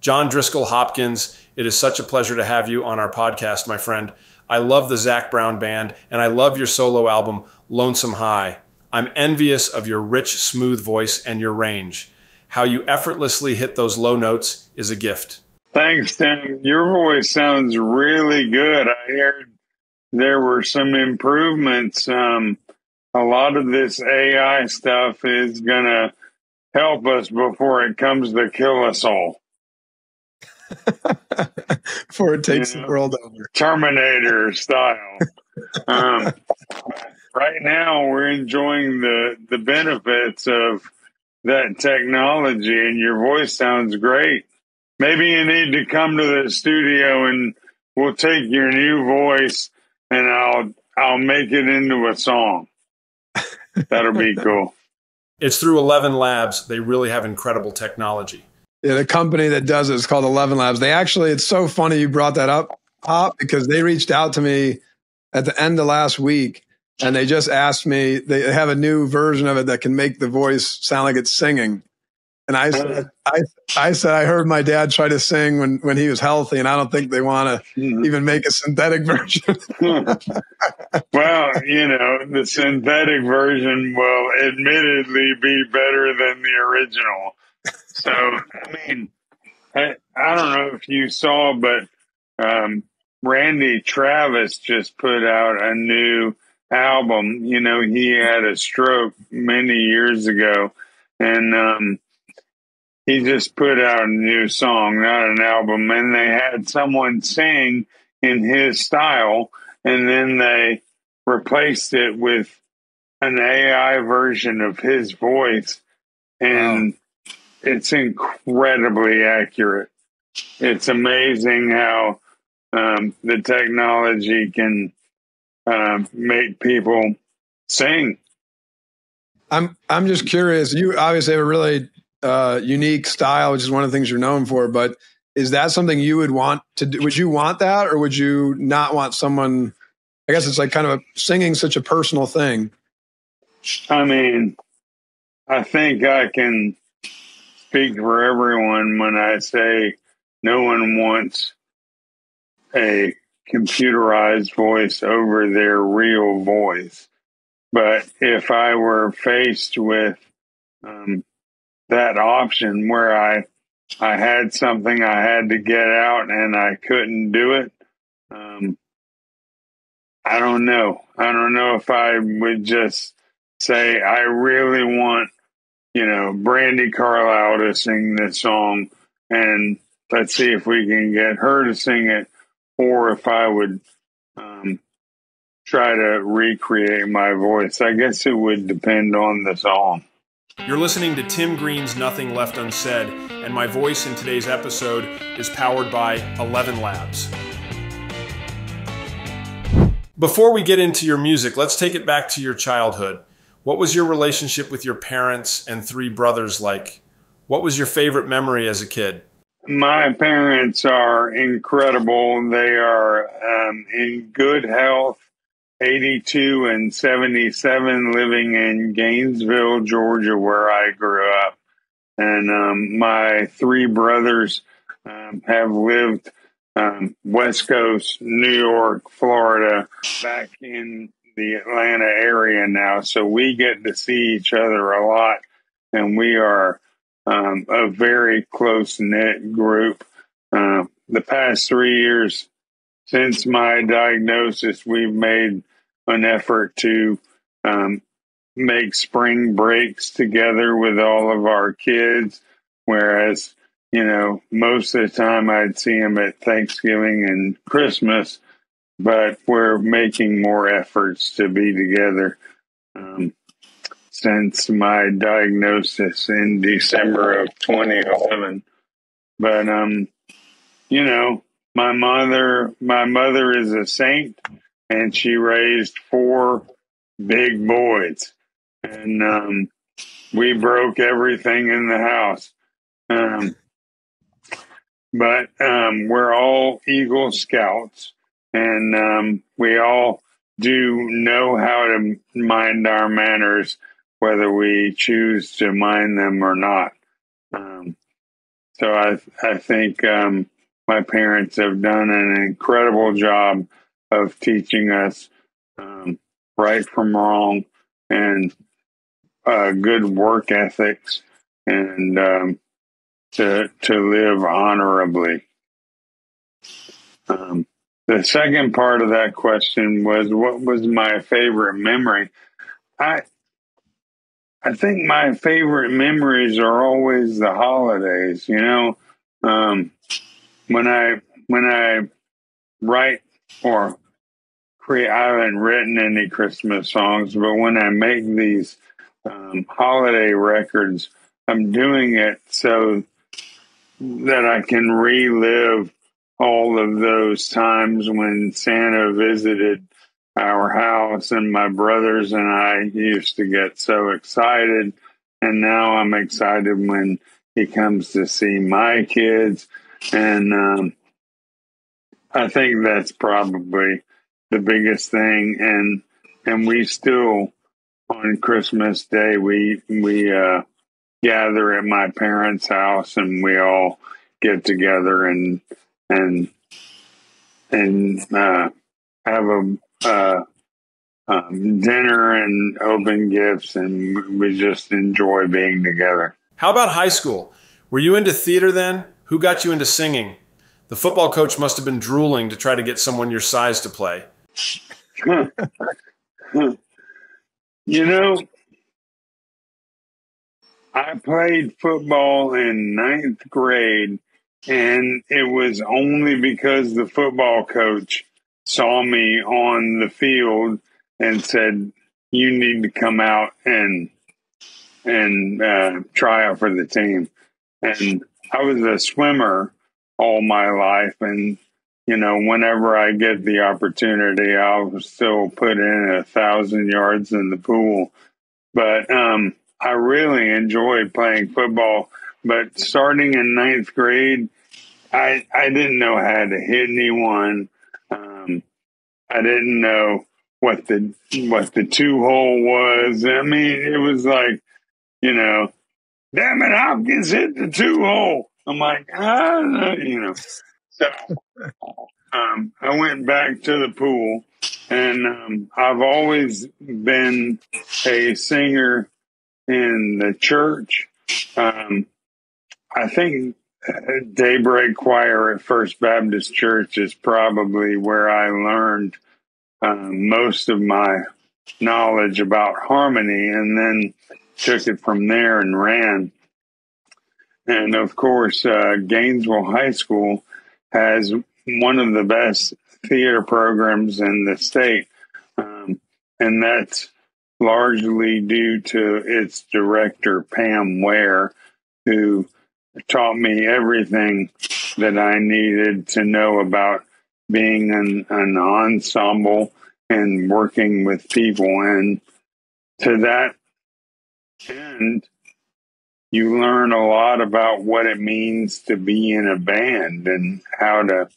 John Driskell Hopkins, it is such a pleasure to have you on our podcast, my friend. I love the Zac Brown Band, and I love your solo album, Lonesome High. I'm envious of your rich, smooth voice and your range. How you effortlessly hit those low notes is a gift. Thanks, Tim. Your voice sounds really good. I heard there were some improvements. Um, a lot of this AI stuff is going to help us before it comes to kill us all. before it takes you know, the world over. Terminator style. um, right now, we're enjoying the, the benefits of that technology, and your voice sounds great. Maybe you need to come to the studio and we'll take your new voice and I'll I'll make it into a song. That'll be cool. It's through Eleven Labs. They really have incredible technology. Yeah, the company that does it is called Eleven Labs. They actually, it's so funny you brought that up, Hop, because they reached out to me at the end of last week and they just asked me, they have a new version of it that can make the voice sound like it's singing. And I said, I, I said, I heard my dad try to sing when, when he was healthy, and I don't think they want to mm-hmm. even make a synthetic version. well, you know, the synthetic version will admittedly be better than the original. So, I mean, I, I don't know if you saw, but um, Randy Travis just put out a new album. You know, he had a stroke many years ago, and um, he just put out a new song, not an album. And they had someone sing in his style, and then they replaced it with an AI version of his voice. And wow it's incredibly accurate. It's amazing how um, the technology can uh, make people sing. I'm I'm just curious. You obviously have a really uh, unique style, which is one of the things you're known for. But is that something you would want to do? Would you want that, or would you not want someone? I guess it's like kind of a, singing such a personal thing. I mean, I think I can speak for everyone when I say no one wants a computerized voice over their real voice. But if I were faced with um, that option where I I had something I had to get out and I couldn't do it, um, I don't know. I don't know if I would just say I really want you know, Brandi Carlile to sing this song and let's see if we can get her to sing it or if I would um, try to recreate my voice. I guess it would depend on the song. You're listening to Tim Green's Nothing Left Unsaid, and my voice in today's episode is powered by 11 Labs. Before we get into your music, let's take it back to your childhood. What was your relationship with your parents and three brothers like? What was your favorite memory as a kid? My parents are incredible. They are um, in good health, 82 and 77, living in Gainesville, Georgia, where I grew up. And um, my three brothers um, have lived um, West Coast, New York, Florida, back in the Atlanta area now, so we get to see each other a lot, and we are um, a very close knit group. Uh, the past three years since my diagnosis, we've made an effort to um, make spring breaks together with all of our kids, whereas you know most of the time I'd see them at Thanksgiving and Christmas but we're making more efforts to be together um, since my diagnosis in December of 2011. But um, you know, my mother, my mother is a saint, and she raised four big boys, and um, we broke everything in the house. Um, but um, we're all Eagle Scouts and um, we all do know how to mind our manners, whether we choose to mind them or not. Um, so I I think um, my parents have done an incredible job of teaching us um, right from wrong and uh, good work ethics and um, to to live honorably. Um, the second part of that question was what was my favorite memory? I I think my favorite memories are always the holidays. You know, um, when I when I write or create, I haven't written any Christmas songs, but when I make these um, holiday records, I'm doing it so that I can relive all of those times when Santa visited our house and my brothers and I used to get so excited. And now I'm excited when he comes to see my kids. And um, I think that's probably the biggest thing. And and we still on Christmas Day we we uh, gather at my parents' house and we all get together and and and uh, have a uh, um, dinner and open gifts, and we just enjoy being together. How about high school? Were you into theater then? Who got you into singing? The football coach must have been drooling to try to get someone your size to play. you know, I played football in ninth grade, and it was only because the football coach saw me on the field and said, "You need to come out and and uh, try out for the team." And I was a swimmer all my life, and you know, whenever I get the opportunity, I'll still put in a thousand yards in the pool. But um, I really enjoyed playing football. But starting in ninth grade, I I didn't know how to hit anyone. Um, I didn't know what the what the two hole was. I mean, it was like, you know, damn it, Hopkins hit the two hole. I'm like, ah, you know. So um, I went back to the pool, and um, I've always been a singer in the church. Um, I think Daybreak Choir at First Baptist Church is probably where I learned um, most of my knowledge about harmony and then took it from there and ran. And of course, uh, Gainesville High School has one of the best theater programs in the state. Um, and that's largely due to its director, Pam Ware, who taught me everything that I needed to know about being an, an ensemble and working with people. And to that end, you learn a lot about what it means to be in a band and how to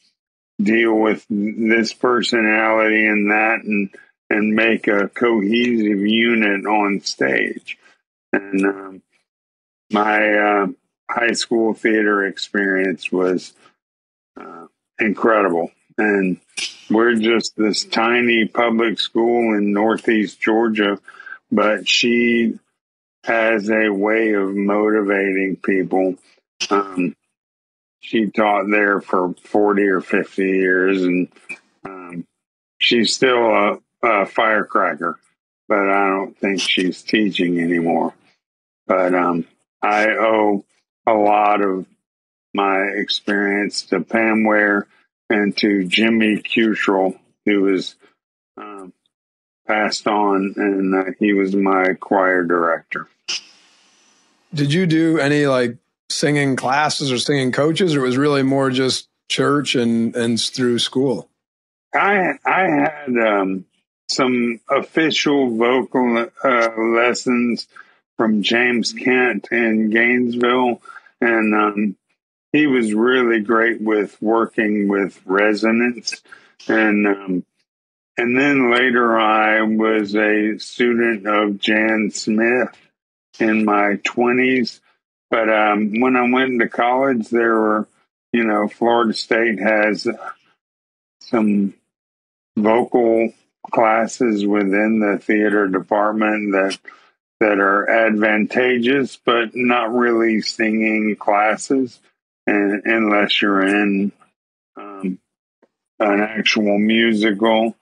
deal with this personality and that and and make a cohesive unit on stage. And um, my uh, high school theater experience was uh, incredible. And we're just this tiny public school in Northeast Georgia, but she has a way of motivating people. Um, she taught there for 40 or 50 years, and um, she's still a, a, firecracker, but I don't think she's teaching anymore. But um, I owe a lot of my experience to Pam Ware and to Jimmy Cutrell, who was um, passed on, and uh, he was my choir director. Did you do any like singing classes or singing coaches, or it was really more just church and and through school? I I had um, some official vocal uh, lessons from James Kent in Gainesville, and um, he was really great with working with resonance and um, and then later I was a student of Jan Smith in my 20s but um, when I went into college, there were, you know, Florida State has some vocal classes within the theater department that that are advantageous, but not really singing classes, and, unless you're in um, an actual musical.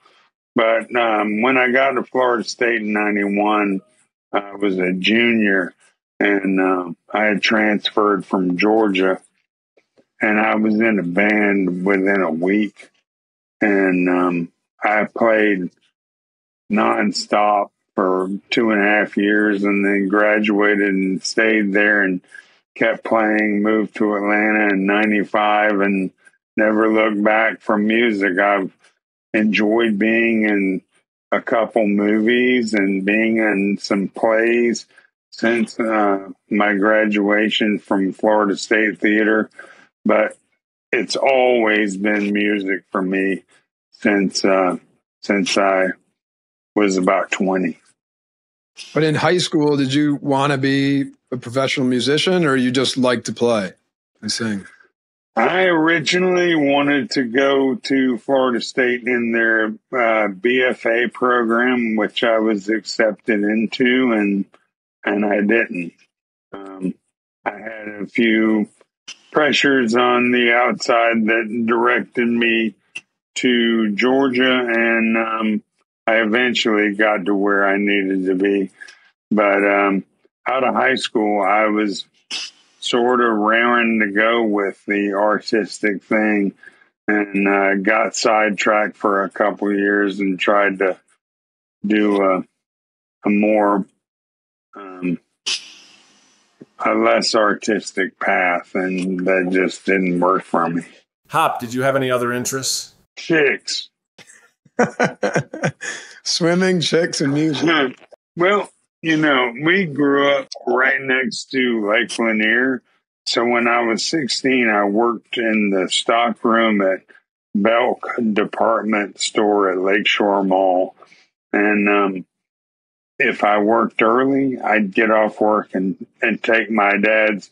But um, when I got to Florida State in '91, I was a junior, and um, I had transferred from Georgia, and I was in a band within a week, and um, I played nonstop for two and a half years, and then graduated and stayed there and kept playing. Moved to Atlanta in '95, and never looked back from music. I've enjoyed being in a couple movies and being in some plays since uh, my graduation from Florida State Theater, but it's always been music for me since uh, since I was about twenty. But in high school, did you want to be a professional musician, or you just like to play and sing? I originally wanted to go to Florida State in their uh, BFA program, which I was accepted into, and and I didn't. Um, I had a few pressures on the outside that directed me to Georgia, and um, I eventually got to where I needed to be. But um, out of high school, I was sort of raring to go with the artistic thing and uh, got sidetracked for a couple years and tried to do a, a more um, a less artistic path and that just didn't work for me. Hop did you have any other interests? Chicks swimming chicks and music well you know, we grew up right next to Lake Lanier. So when I was 16, I worked in the stock room at Belk department store at Lakeshore Mall. And um, if I worked early, I'd get off work and, and take my dad's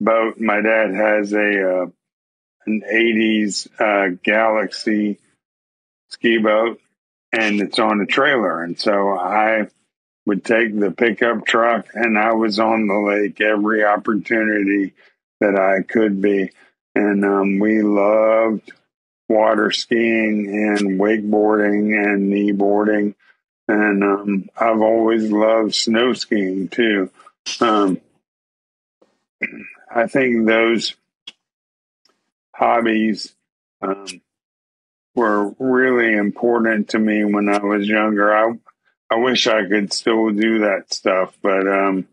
boat. My dad has a uh, an 80s uh, Galaxy ski boat and it's on a trailer. And so I would take the pickup truck and I was on the lake every opportunity that I could be. And um, we loved water skiing and wakeboarding and kneeboarding. And um, I've always loved snow skiing too. Um, I think those hobbies um, were really important to me when I was younger. I I wish I could still do that stuff, but um,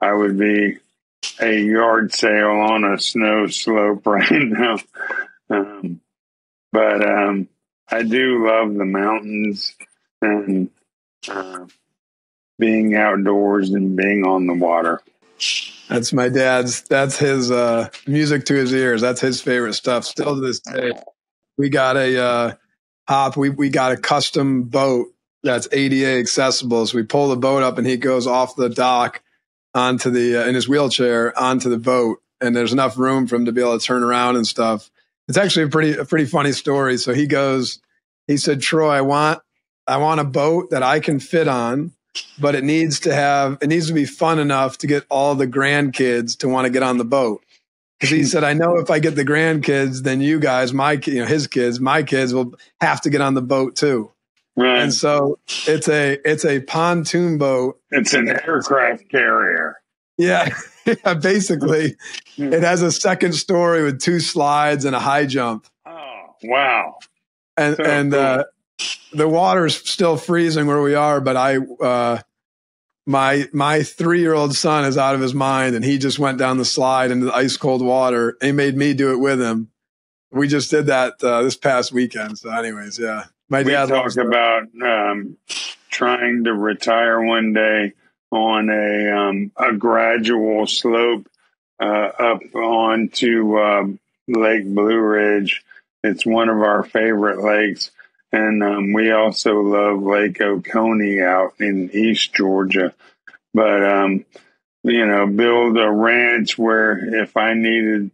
I would be a yard sale on a snow slope right now. Um, but um, I do love the mountains and uh, being outdoors and being on the water. That's my dad's. That's his uh, music to his ears. That's his favorite stuff. Still to this day, we got a uh, hop. We we got a custom boat that's ADA accessible. So we pull the boat up and he goes off the dock onto the, uh, in his wheelchair onto the boat. And there's enough room for him to be able to turn around and stuff. It's actually a pretty, a pretty funny story. So he goes, he said, Troy, I want, I want a boat that I can fit on, but it needs to have, it needs to be fun enough to get all the grandkids to want to get on the boat. Because he said, I know if I get the grandkids, then you guys, my, you know, his kids, my kids will have to get on the boat too. Right. And so it's a it's a pontoon boat. It's an aircraft carrier. Yeah. yeah basically, it has a second story with two slides and a high jump. Oh, wow. And so and cool. uh, the water's still freezing where we are, but I uh, my my three year old son is out of his mind and he just went down the slide into the ice cold water. He made me do it with him. We just did that uh, this past weekend. So, anyways, yeah. My dad we talked about um, trying to retire one day on a um, a gradual slope uh, up onto um, Lake Blue Ridge. It's one of our favorite lakes, and um, we also love Lake Oconee out in East Georgia. But um, you know, build a ranch where if I needed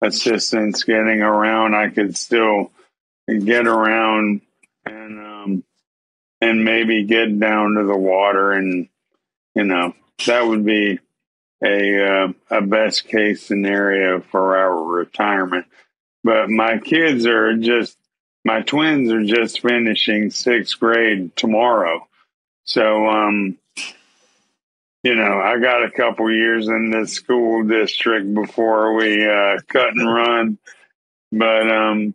assistance getting around, I could still get around and um, and maybe get down to the water, and you know, that would be a uh, a best case scenario for our retirement. But my kids are just my twins are just finishing sixth grade tomorrow, so um, you know, I got a couple years in this school district before we uh, cut and run. But um,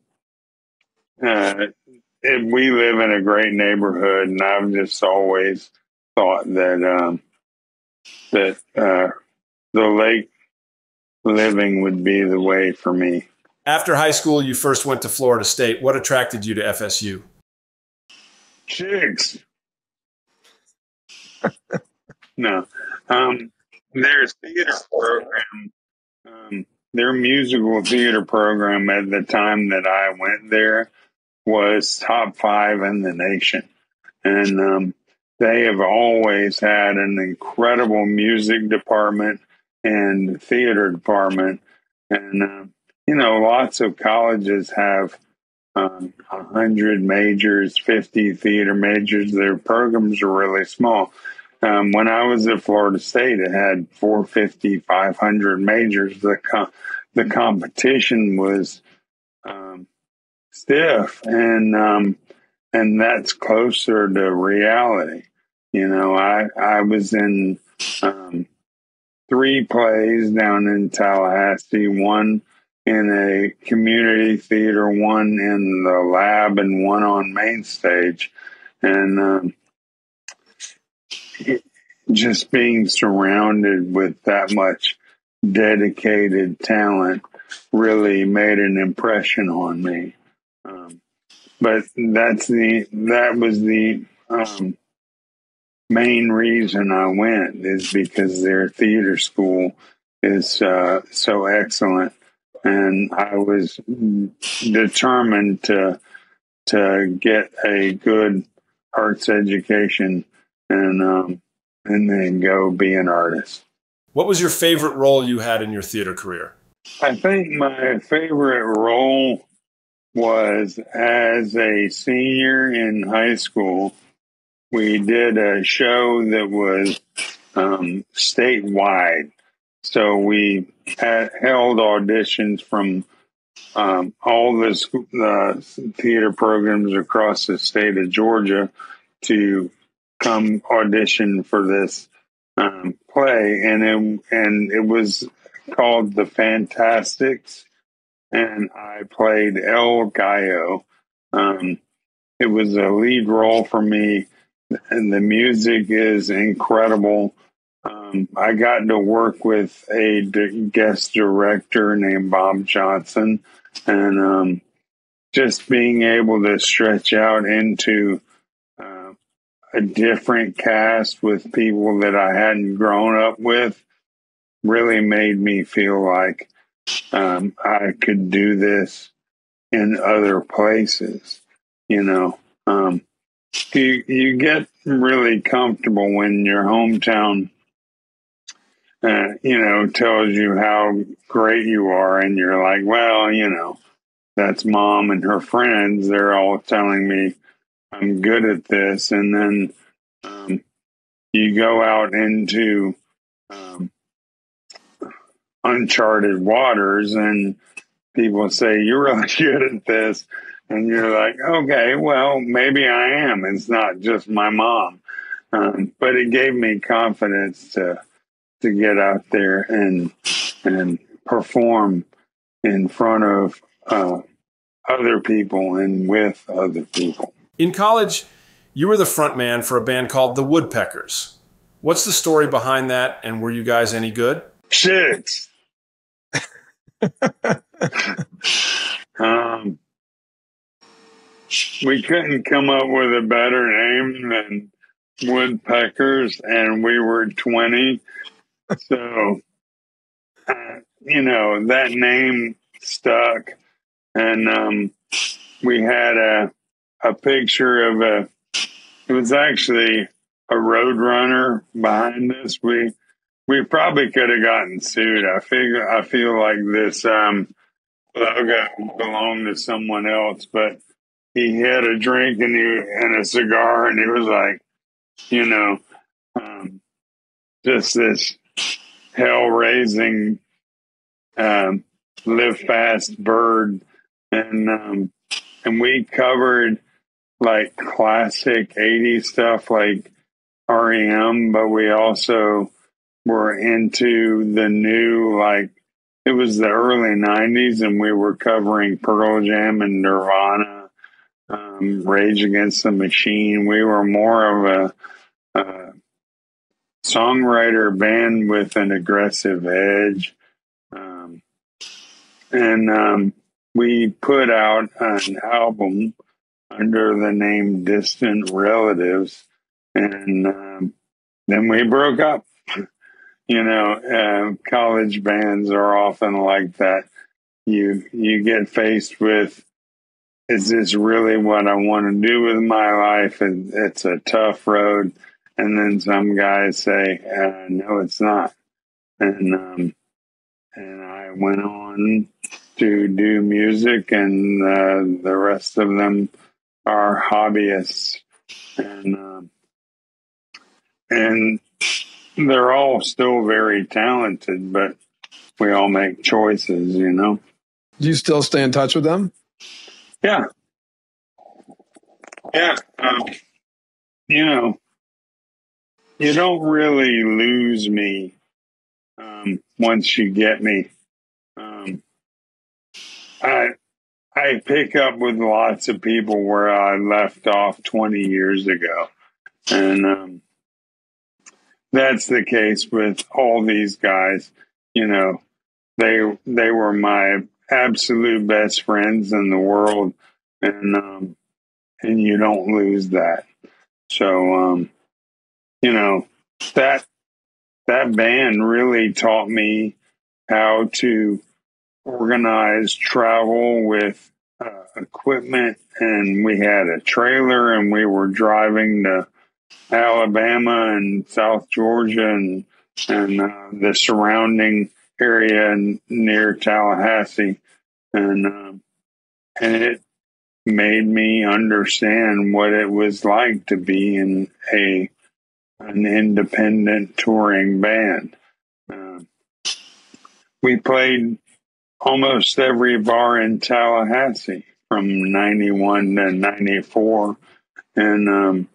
uh, it, we live in a great neighborhood, and I've just always thought that um, that uh, the lake living would be the way for me. After high school, you first went to Florida State. What attracted you to FSU? Chicks. no, um, their theater program, um, their musical theater program at the time that I went there was top five in the nation, and um, they have always had an incredible music department and theater department, and uh, you know, lots of colleges have um, 100 majors, 50 theater majors. Their programs are really small. Um, when I was at Florida State, it had 450, 500 majors. The com- the competition was um, stiff, and um, and that's closer to reality. You know, I I was in um, three plays down in Tallahassee, one in a community theater, one in the lab, and one on main stage, and um, just being surrounded with that much dedicated talent really made an impression on me. Um, but that's the that was the um, main reason I went is because their theater school is uh, so excellent, and I was determined to to get a good arts education and um, and then go be an artist. What was your favorite role you had in your theater career? I think my favorite role was as a senior in high school. We did a show that was um, statewide. So we had, held auditions from um, all the uh, theater programs across the state of Georgia to come audition for this um, play, and it and it was called The Fantasticks, and I played El Gallo. Um, it was a lead role for me, and the music is incredible. Um, I got to work with a guest director named Bob Johnson, and um, just being able to stretch out into a different cast with people that I hadn't grown up with really made me feel like um, I could do this in other places. You know, um, you you get really comfortable when your hometown, uh, you know, tells you how great you are, and you're like, well, you know, that's mom and her friends. They're all telling me I'm good at this. And then um, you go out into um, uncharted waters and people say, You're really good at this. And you're like, Okay, well, maybe I am. It's not just my mom. Um, but it gave me confidence to to get out there and and perform in front of uh, other people and with other people. In college, you were the front man for a band called the Woodpeckers. What's the story behind that, and were you guys any good? Six. um, we couldn't come up with a better name than Woodpeckers, and we were 20. So, uh, you know, that name stuck. And um, we had a a picture of a. It was actually a road runner behind us. We we probably could have gotten sued. I figure I feel like this um, logo belonged to someone else, but he had a drink and he and a cigar, and he was like, you know, um, just this hell raising, um, live fast bird, and um, and we covered like classic '80s stuff like REM, but we also were into the new like it was the early 90s and we were covering pearl jam and nirvana um, rage against the machine. We were more of a, a songwriter band with an aggressive edge um, and um, we put out an album under the name distant relatives and um, then we broke up you know, uh, college bands are often like that. You you get faced with, is this really what I want to do with my life? And it's a tough road. And then some guys say, uh, no, it's not. And um, and I went on to do music, and uh, the rest of them are hobbyists. And um, and they're all still very talented, but we all make choices, you know. Do you still stay in touch with them? Yeah. Yeah. Um, you know, you don't really lose me um, once you get me. Um, I I pick up with lots of people where I left off 20 years ago. And um, that's the case with all these guys. You know, they they were my absolute best friends in the world, and um, and you don't lose that. So, um, you know that that band really taught me how to organize travel with uh, equipment, and we had a trailer, and we were driving to Alabama and South Georgia and and uh, the surrounding area near Tallahassee, and uh, and it made me understand what it was like to be in a an independent touring band. Uh, we played almost every bar in Tallahassee from 91 to 94. And um,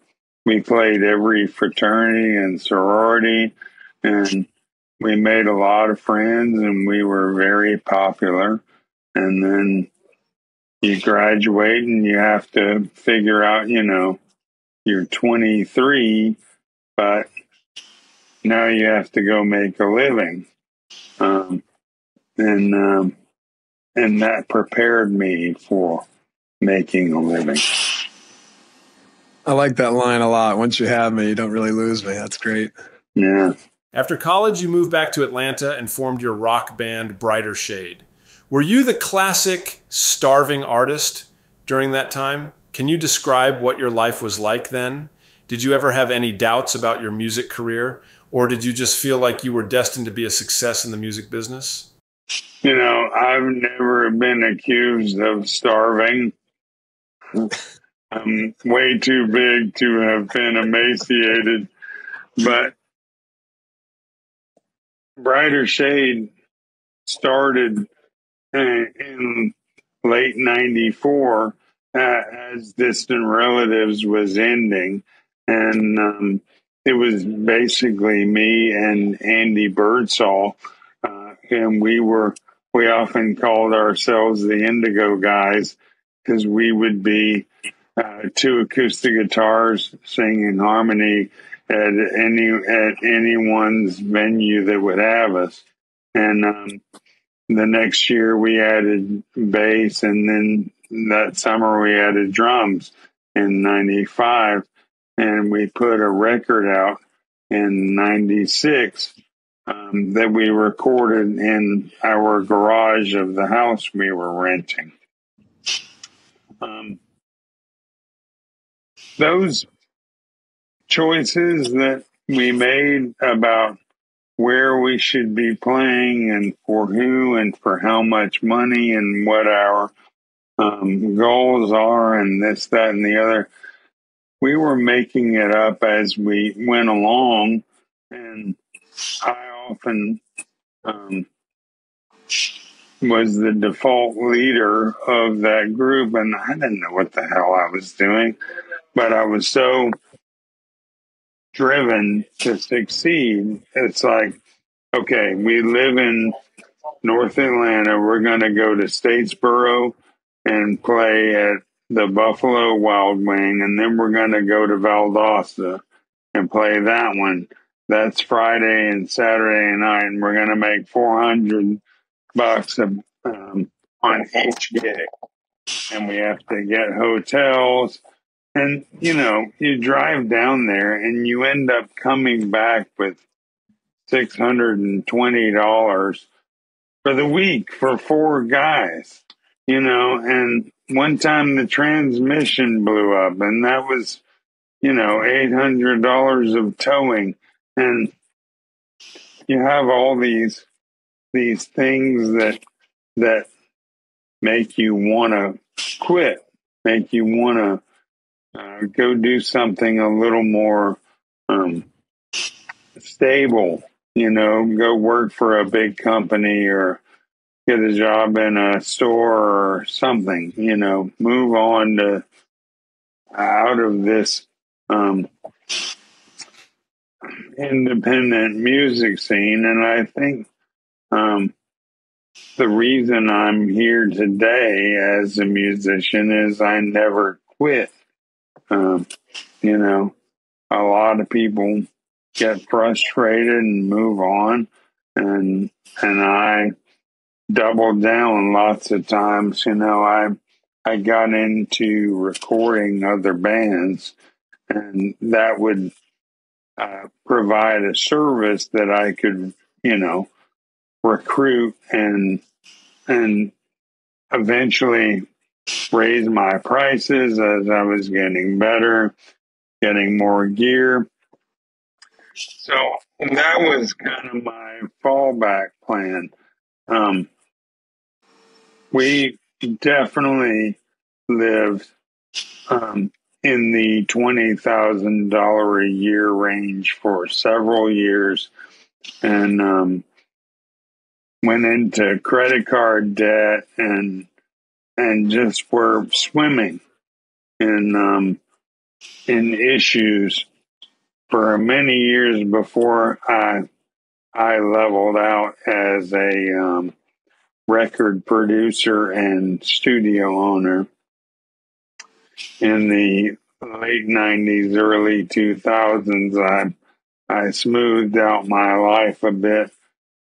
we played every fraternity and sorority and we made a lot of friends and we were very popular and then you graduate and you have to figure out you know you're 23 but now you have to go make a living um, and um, and that prepared me for making a living I like that line a lot. Once you have me, you don't really lose me. That's great. Yeah. After college, you moved back to Atlanta and formed your rock band Brighter Shade. Were you the classic starving artist during that time? Can you describe what your life was like then? Did you ever have any doubts about your music career? Or did you just feel like you were destined to be a success in the music business? You know, I've never been accused of starving. I'm way too big to have been emaciated, but Brighter Shade started in late 94 uh, as Distant Relatives was ending. And um, it was basically me and Andy Birdsall. Uh, and we were, we often called ourselves the Indigo Guys because we would be uh, two acoustic guitars singing harmony at any at anyone's venue that would have us. And um, the next year we added bass, and then that summer we added drums in '95, and we put a record out in '96 um, that we recorded in our garage of the house we were renting. Um, those choices that we made about where we should be playing and for who and for how much money and what our um, goals are and this, that, and the other. We were making it up as we went along, and I often um, was the default leader of that group, and I didn't know what the hell I was doing, but I was so driven to succeed. It's like, okay, we live in North Atlanta. We're going to go to Statesboro and play at the Buffalo Wild Wing, and then we're going to go to Valdosta and play that one. That's Friday and Saturday night, and we're going to make 400 bucks um, on each gig. And we have to get hotels and, you know, you drive down there and you end up coming back with $620 for the week for four guys, you know, and one time the transmission blew up and that was, you know, $800 of towing. And you have all these, these things that, that make you want to quit, make you want to uh, go do something a little more um, stable. You know, go work for a big company or get a job in a store or something. You know, move on to out of this um, independent music scene. And I think um, the reason I'm here today as a musician is I never quit. Um, you know, a lot of people get frustrated and move on, and and I doubled down lots of times. You know, I I got into recording other bands, and that would uh, provide a service that I could, you know, recruit and and eventually raise my prices as I was getting better, getting more gear. So that was kind of my fallback plan. Um, we definitely lived um, in the $20,000 a year range for several years. And um, went into credit card debt and and just were swimming in um, in issues for many years before I I leveled out as a um, record producer and studio owner in the late '90s, early 2000s. I I smoothed out my life a bit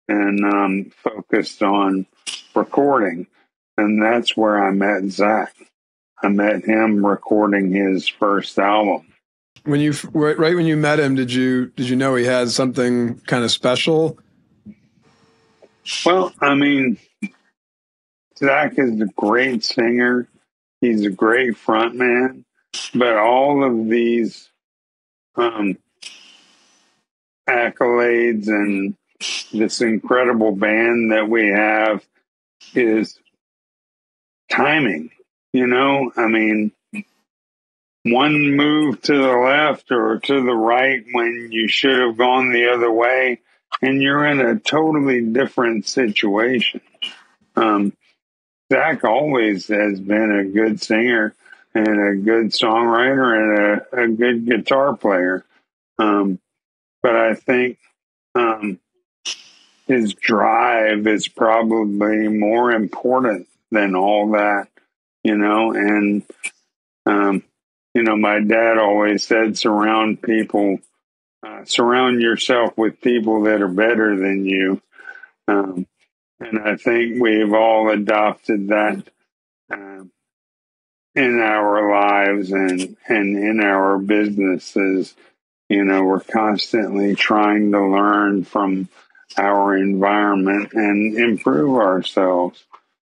and um, focused on recording and that's where I met Zac. I met him recording his first album. When you right when you met him, did you did you know he had something kind of special? Well, I mean, Zac is a great singer. He's a great frontman, but all of these um, accolades and this incredible band that we have is timing. You know, I mean, one move to the left or to the right when you should have gone the other way, and you're in a totally different situation. Um, Zac always has been a good singer and a good songwriter and a, a good guitar player. Um, but I think um, his drive is probably more important than all that, you know. And, um, you know, my dad always said, surround people, uh, surround yourself with people that are better than you. Um, and I think we've all adopted that uh, in our lives and, and in our businesses. You know, we're constantly trying to learn from our environment and improve ourselves.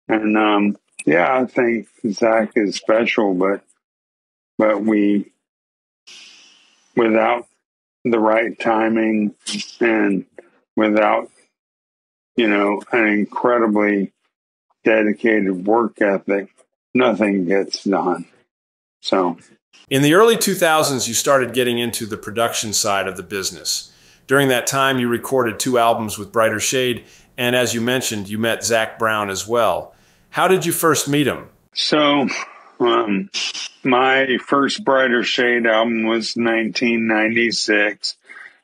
And um, yeah, I think Zac is special, but but we without the right timing and without, you know, an incredibly dedicated work ethic, nothing gets done. So, in the early 2000s, you started getting into the production side of the business. During that time, you recorded two albums with Brighter Shade, and as you mentioned, you met Zac Brown as well. How did you first meet him? So, um, my first Brighter Shade album was 1996.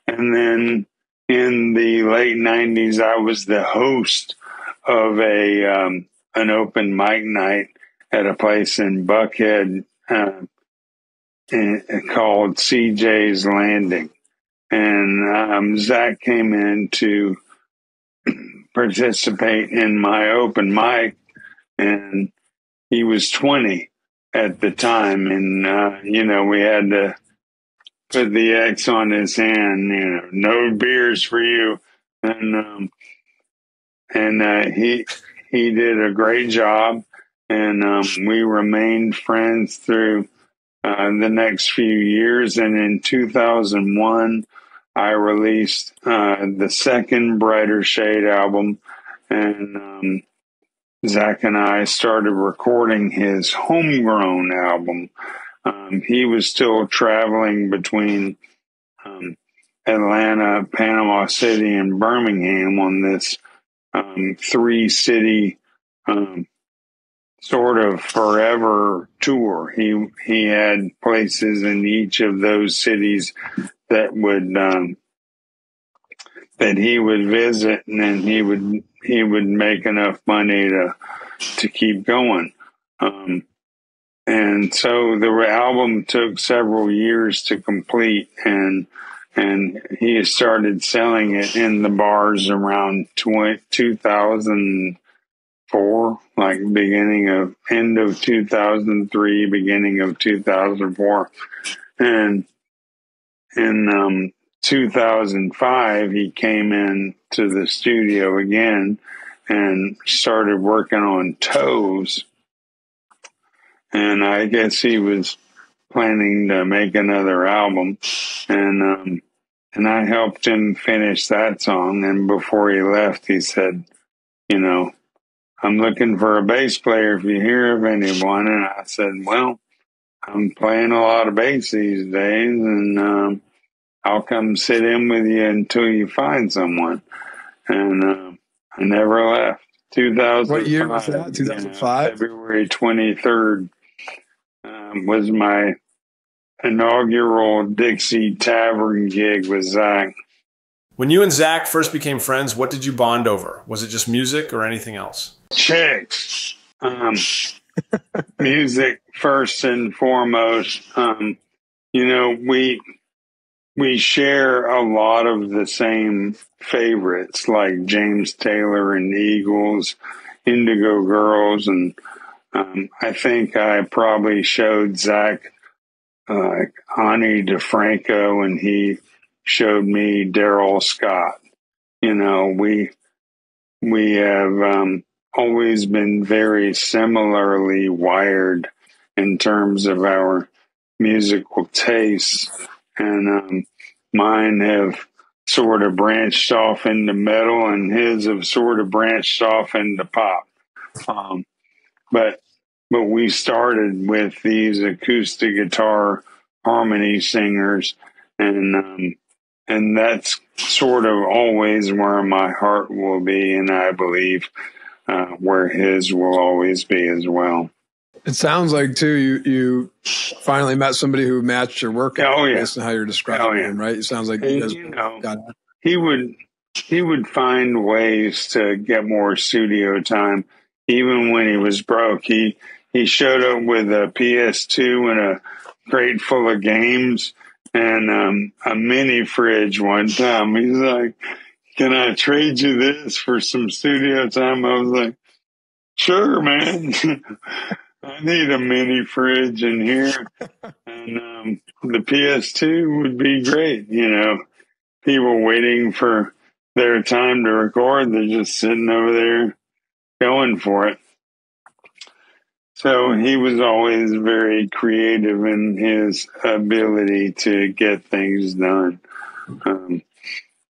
And then in the late 90s, I was the host of a um, an open mic night at a place in Buckhead uh, in, called CJ's Landing. And um, Zac came in to participate in my open mic, and he was 20 at the time, and uh, you know we had to put the X on his hand. You know, no beers for you, and um, and uh, he he did a great job, and um, we remained friends through uh, the next few years. And in 2001, I released uh, the second Brighter Shade album, and um, Zac and I started recording his homegrown album. Um, he was still traveling between um, Atlanta, Panama City, and Birmingham on this um, three city um, sort of forever tour. He he had places in each of those cities that would um, that he would visit, and then he would he would make enough money to to keep going. Um, and so the album took several years to complete, and and he started selling it in the bars around 20, 2004, like beginning of end of 2003, beginning of 2004, and and um, 2005 he came in to the studio again and started working on toes. And i guess he was planning to make another album. And um, and i helped him finish that song. And before he left he said you know i'm looking for a bass player if you hear of anyone. And i said well i'm playing a lot of bass these days. And um, i'll come sit in with you until you find someone and uh, I never left. 2000. What year was that? 2005? February 23rd um, was my inaugural Dixie Tavern gig with Zac. When you and Zac first became friends, what did you bond over? Was it just music or anything else? Chicks. Um, music first and foremost. Um, you know, we we share a lot of the same favorites like James Taylor and Eagles, Indigo Girls, and um, I think I probably showed Zac uh, Ani DiFranco, and he showed me Darrell Scott. You know, we we have um, always been very similarly wired in terms of our musical tastes and um, mine have sort of branched off into metal, and his have sort of branched off into pop. Um, but but we started with these acoustic guitar harmony singers, and um, and that's sort of always where my heart will be, and I believe uh, where his will always be as well. It sounds like too you you finally met somebody who matched your work. Oh yeah, based on how you're describing oh, yeah. him, right? It sounds like you, you know he would he would find ways to get more studio time, even when he was broke. He he showed up with a PS2 and a crate full of games and um, a mini fridge one time. He's like, "Can I trade you this for some studio time?" I was like, "Sure, man." I need a mini fridge in here, and um, the PS2 would be great. You know, people waiting for their time to record, they're just sitting over there going for it. So he was always very creative in his ability to get things done. Um,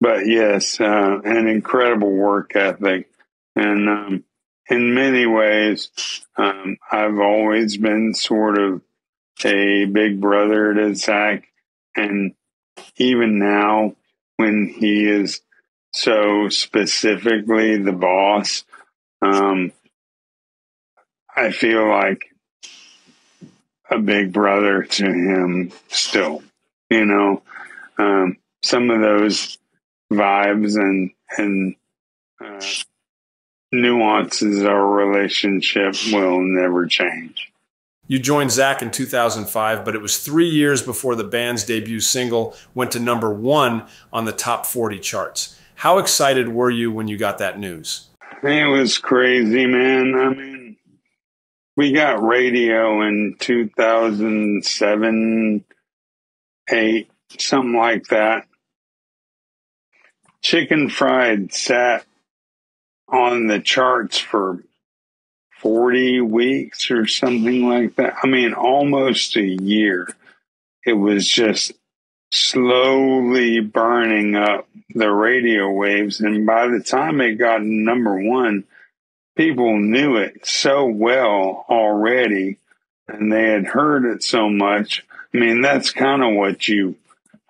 but yes, uh, an incredible work ethic. And um, in many ways, um, I've always been sort of a big brother to Zac. And even now, when he is so specifically the boss, um, I feel like a big brother to him still. You know, um, some of those vibes and and uh, nuances of our relationship will never change. You joined Zac in 2005, but it was three years before the band's debut single went to number one on the top 40 charts. How excited were you when you got that news? It was crazy, man. I mean, we got radio in 2007, 8, something like that. Chicken Fried sat on the charts for 40 weeks or something like that. I mean, almost a year. It was just slowly burning up the radio waves. And by the time it got number one, people knew it so well already and they had heard it so much. I mean, that's kind of what you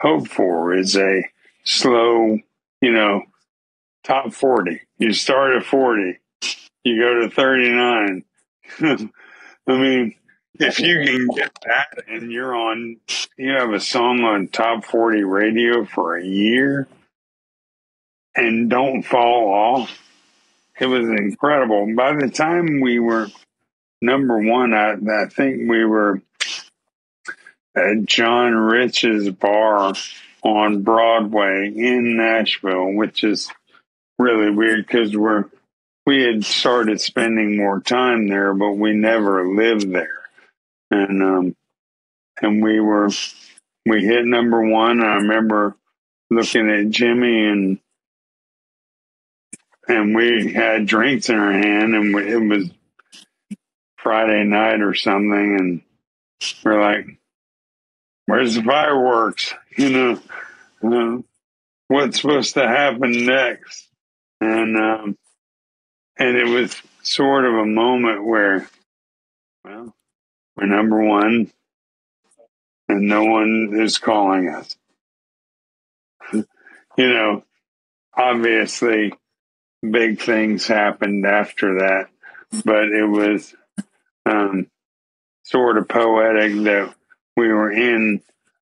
hope for is a slow, you know, top 40. You start at 40, you go to 39. I mean, if you can get that and you're on, you have a song on top 40 radio for a year and don't fall off, it was incredible. By the time we were number one, I, I think we were at John Rich's bar on Broadway in Nashville, which is really weird because we're we had started spending more time there, but we never lived there. And um and we were we hit number one. I remember looking at Jimmy and and we had drinks in our hand and we, it was Friday night or something and we're like, Where's the fireworks? You know, uh, what's supposed to happen next? And um and it was sort of a moment where, well, we're number one and no one is calling us. you know, obviously, big things happened after that, but it was um, sort of poetic that we were in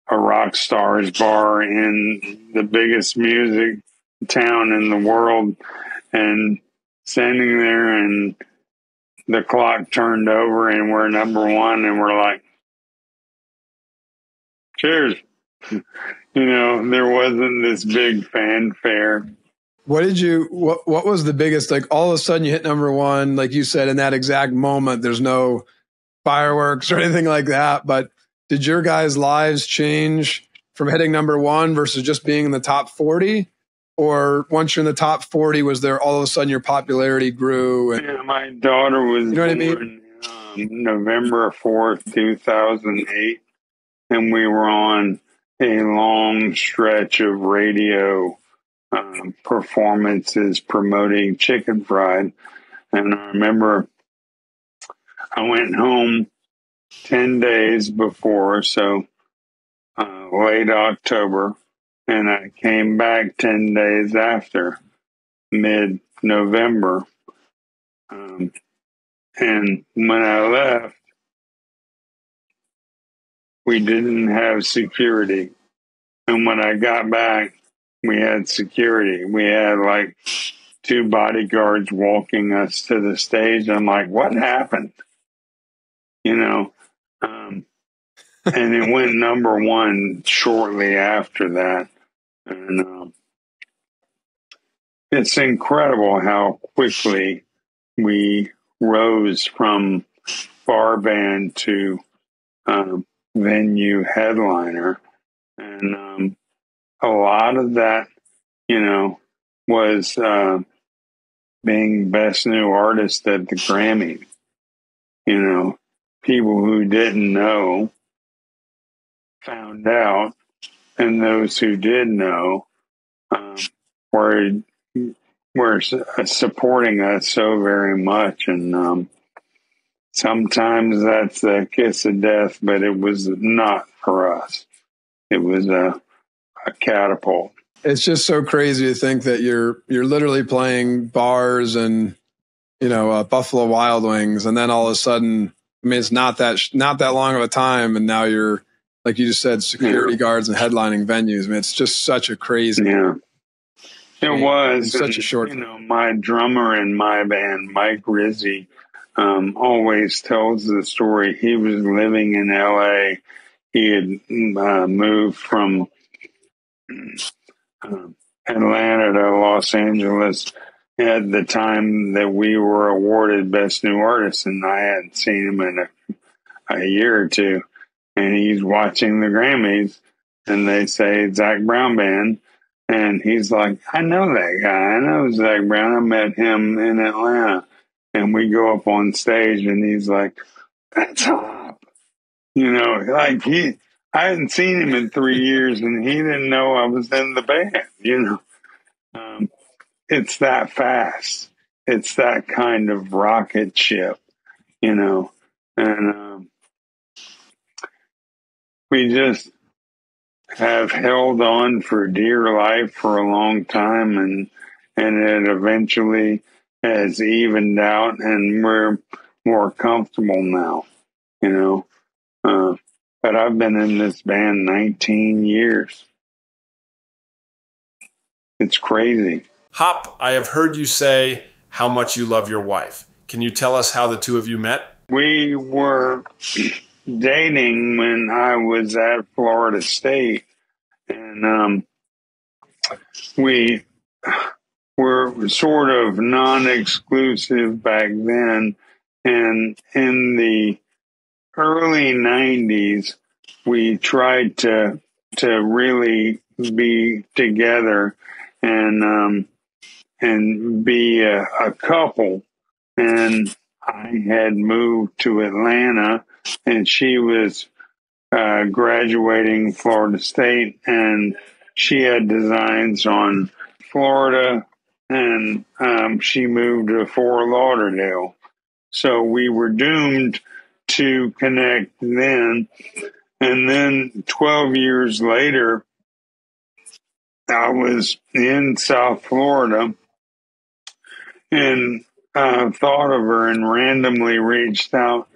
a rock stars bar in the biggest music town in the world and standing there and the clock turned over and we're number one and we're like cheers. You know there wasn't this big fanfare. What did you what what was the biggest like all of a sudden you hit number one like you said in that exact moment there's no fireworks or anything like that but did your guys lives change from hitting number one versus just being in the top 40 or once you're in the top 40 was there all of a sudden your popularity grew and, yeah, my daughter was you know what i mean? um, november 4th 2008 and we were on a long stretch of radio um, performances promoting chicken fried. And i remember i went home 10 days before so uh, late october and I came back 10 days after, mid November. Um, and when I left, we didn't have security. And when I got back, we had security. We had like two bodyguards walking us to the stage. I'm like, what happened? You know, um, and it went number one shortly after that. And um, it's incredible how quickly we rose from bar band to um, venue headliner. And um, a lot of that, you know, was uh, being best new artist at the Grammy. You know, people who didn't know found out and those who did know um, were were supporting us so very much, and um, sometimes that's the kiss of death, but it was not for us. It was a, a catapult. It's just so crazy to think that you're you're literally playing bars and you know uh, Buffalo Wild Wings, and then all of a sudden, I mean, it's not that not that long of a time, and now you're like you just said, security yeah. guards and headlining venues. I mean, it's just such a crazy. Yeah. It was such a short. You know, my drummer in my band, Mike Rizzi, um, always tells the story. He was living in L.A. He had uh, moved from uh, Atlanta to Los Angeles at the time that we were awarded Best New Artist, and I hadn't seen him in a, a year or two. And he's watching the Grammys, and they say Zac Brown Band and he's like, I know that guy. I know Zac Brown. I met him in Atlanta. And we go up on stage and he's like, that's Hop. You know, like he, I hadn't seen him in three years and he didn't know I was in the band, you know. Um, it's that fast. It's that kind of rocket ship, you know. And um, we just, have held on for dear life for a long time and and it eventually has evened out and we're more comfortable now you know? Uh, but i've been in this band 19 years. It's crazy. Hop i have heard you say how much you love your wife. Can you tell us how the two of you met? We were dating when I was at Florida State, and um, we were sort of non-exclusive back then. And in the early '90s, we tried to to really be together and um, and be a, a couple. And I had moved to Atlanta and she was uh, graduating Florida State, and she had designs on Florida, and um, she moved to Fort Lauderdale. So we were doomed to connect then. And then 12 years later, I was in South Florida and uh, thought of her and randomly reached out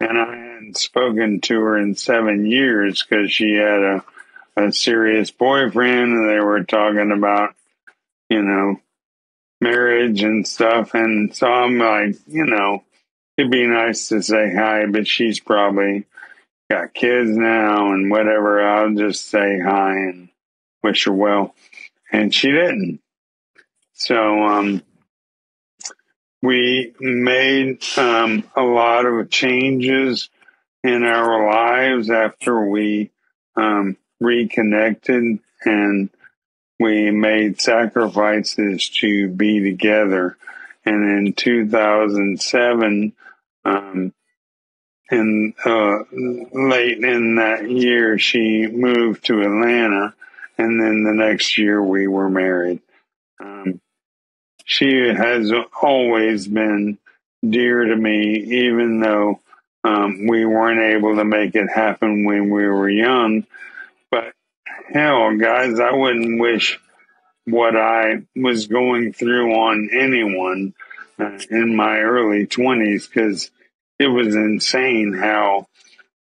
and I hadn't spoken to her in seven years because she had a, a serious boyfriend and they were talking about, you know, marriage and stuff. And so I'm like, you know, it'd be nice to say hi, but she's probably got kids now and whatever. I'll just say hi and wish her well. And she didn't. So, um, we made um, a lot of changes in our lives after we um, reconnected and we made sacrifices to be together. And in 2007, um, in uh, late in that year, she moved to Atlanta, and then the next year we were married. Um, she has always been dear to me, even though um, we weren't able to make it happen when we were young. But hell, guys, I wouldn't wish what I was going through on anyone uh, in my early 20s because it was insane how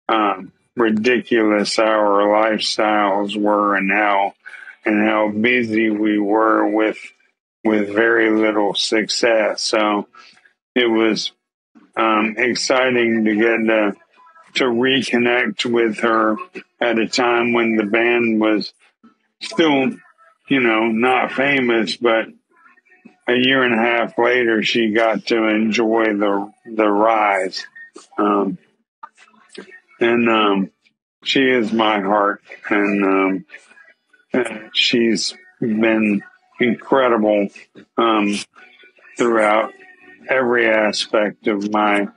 um, ridiculous our lifestyles were and how and how busy we were with with very little success. So it was um, exciting to get to, to reconnect with her at a time when the band was still, you know, not famous, but a year and a half later, she got to enjoy the the rise. Um, and um, she is my heart, and um, she's been incredible um, throughout every aspect of my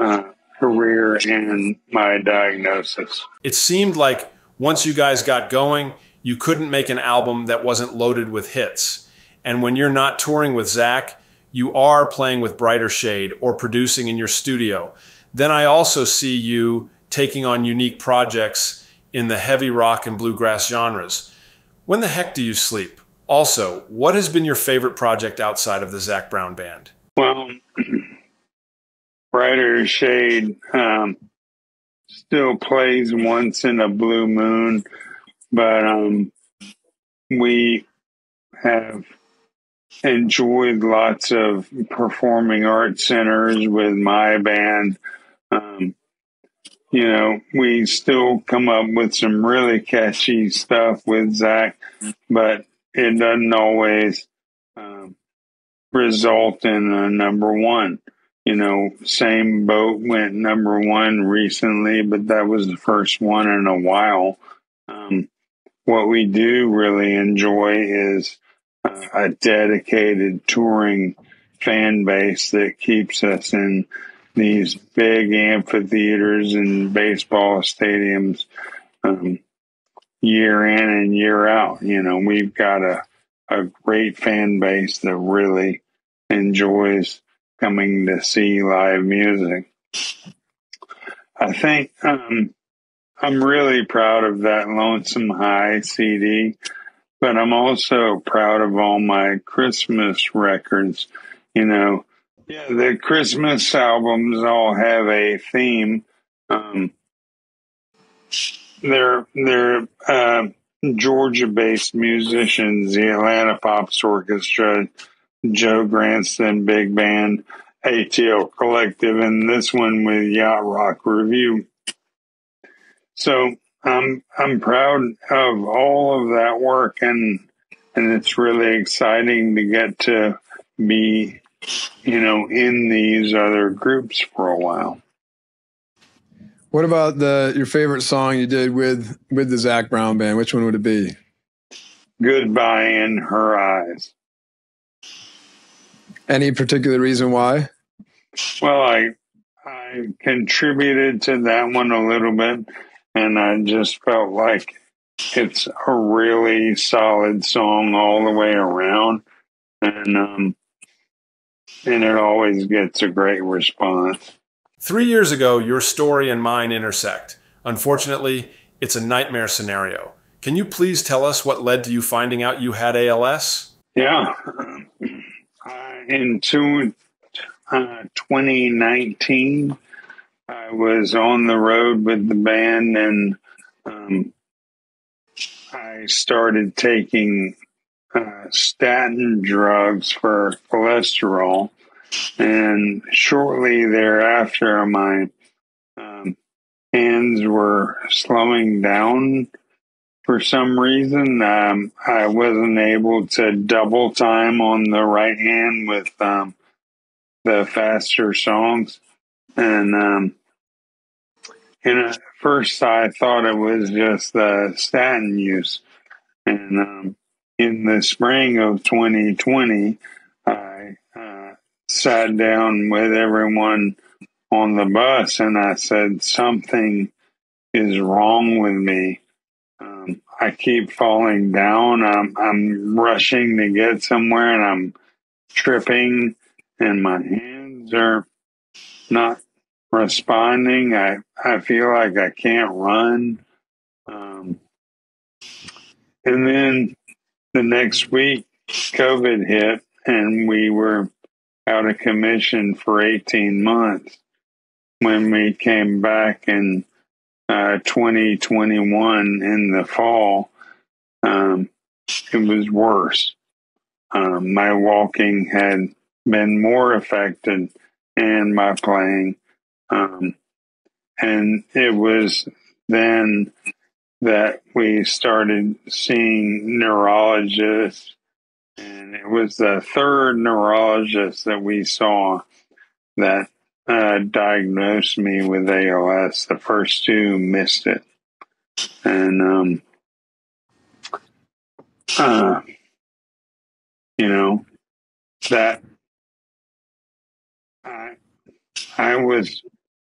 uh, career and my diagnosis. It seemed like once you guys got going, you couldn't make an album that wasn't loaded with hits. And when you're not touring with Zac, you are playing with Brighter Shade or producing in your studio. Then I also see you taking on unique projects in the heavy rock and bluegrass genres. When the heck do you sleep? Also, what has been your favorite project outside of the Zac Brown Band? Well, Brighter Shade um, still plays once in a blue moon, but um, we have enjoyed lots of performing arts centers with my band. Um, you know, we still come up with some really catchy stuff with Zac, but it doesn't always result in a number one. You know, same boat went number one recently, but that was the first one in a while. Um, what we do really enjoy is uh, a dedicated touring fan base that keeps us in these big amphitheaters and baseball stadiums um, year in and year out. You know, we've got a, a great fan base that really enjoys coming to see live music. I think um, I'm really proud of that Lonesome High CD, but I'm also proud of all my Christmas records. You know, yeah, the Christmas albums all have a theme. Um, they're they're uh, Georgia-based musicians, the Atlanta Pops Orchestra, Joe Gransden Big Band, ATL Collective, and this one with Yacht Rock Review. So I'm I'm proud of all of that work, and and it's really exciting to get to be, you know, in these other groups for a while. What about the your favorite song you did with with the Zac Brown band? Which one would it be? Goodbye in her eyes. Any particular reason why? Well, I I contributed to that one a little bit, and I just felt like it's a really solid song all the way around, and um, and it always gets a great response. Three years ago, your story and mine intersect. Unfortunately, it's a nightmare scenario. Can you please tell us what led to you finding out you had ALS? Yeah. In two, uh, 2019, I was on the road with the band and um, I started taking uh, statin drugs for cholesterol. And shortly thereafter, my um, hands were slowing down for some reason. Um, I wasn't able to double time on the right hand with um, the faster songs. And, um, and at first I thought it was just the statin use. And um, in the spring of 2020, I sat down with everyone on the bus and I said, something is wrong with me. I keep falling down. I'm, I'm rushing to get somewhere and I'm tripping and my hands are not responding. I, I feel like I can't run. Um, and then the next week, COVID hit and we were out of commission for 18 months. When we came back in uh, 2021 in the fall, um, it was worse. Um, my walking had been more affected and my playing. Um, and it was then that we started seeing neurologists and it was the third neurologist that we saw that uh, diagnosed me with ALS. The first two missed it. And, um, uh, you know, that I, I was